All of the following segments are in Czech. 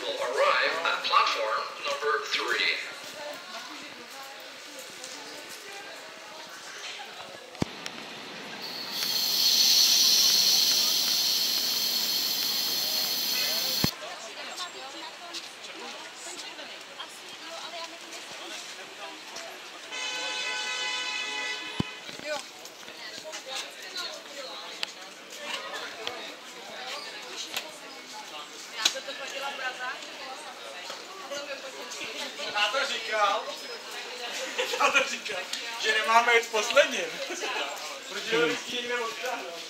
will arise. Říkal, já to říkal, že nemáme jít posledním. Protože ho vždycky někde odtáhne.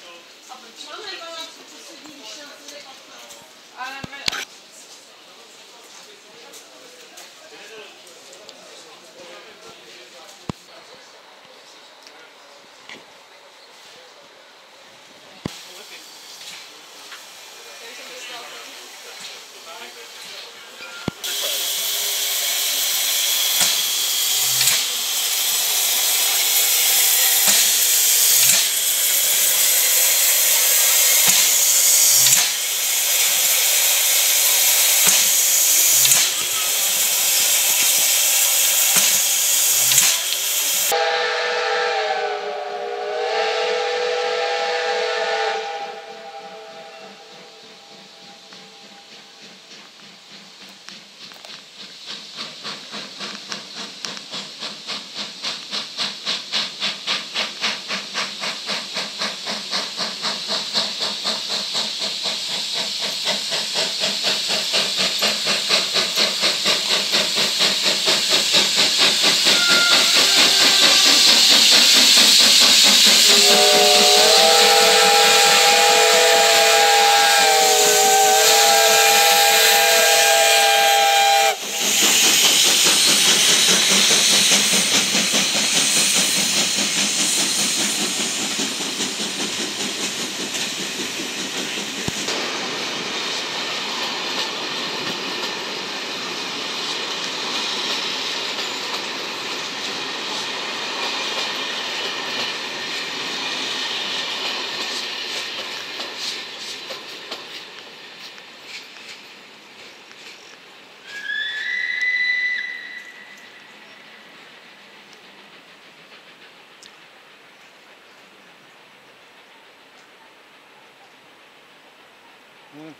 Mm.